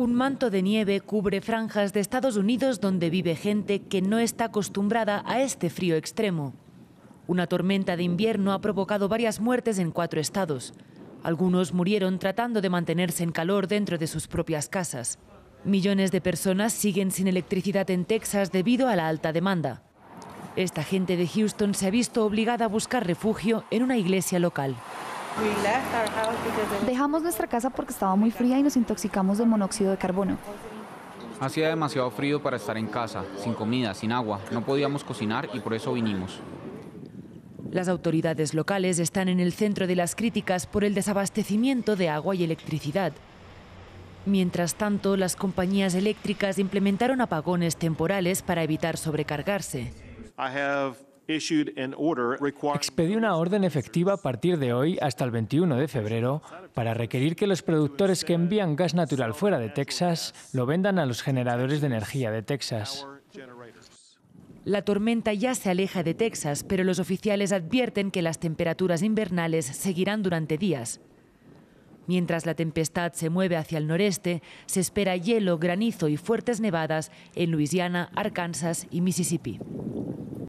Un manto de nieve cubre franjas de Estados Unidos donde vive gente que no está acostumbrada a este frío extremo. Una tormenta de invierno ha provocado varias muertes en cuatro estados. Algunos murieron tratando de mantenerse en calor dentro de sus propias casas. Millones de personas siguen sin electricidad en Texas debido a la alta demanda. Esta gente de Houston se ha visto obligada a buscar refugio en una iglesia local. Dejamos nuestra casa porque estaba muy fría y nos intoxicamos de monóxido de carbono. Hacía demasiado frío para estar en casa, sin comida, sin agua. No podíamos cocinar y por eso vinimos. Las autoridades locales están en el centro de las críticas por el desabastecimiento de agua y electricidad. Mientras tanto, las compañías eléctricas implementaron apagones temporales para evitar sobrecargarse. Expedí una orden efectiva a partir de hoy hasta el 21 de febrero para requerir que los productores que envían gas natural fuera de Texas lo vendan a los generadores de energía de Texas. La tormenta ya se aleja de Texas, pero los oficiales advierten que las temperaturas invernales seguirán durante días. Mientras la tempestad se mueve hacia el noreste, se espera hielo, granizo y fuertes nevadas en Luisiana, Arkansas y Mississippi.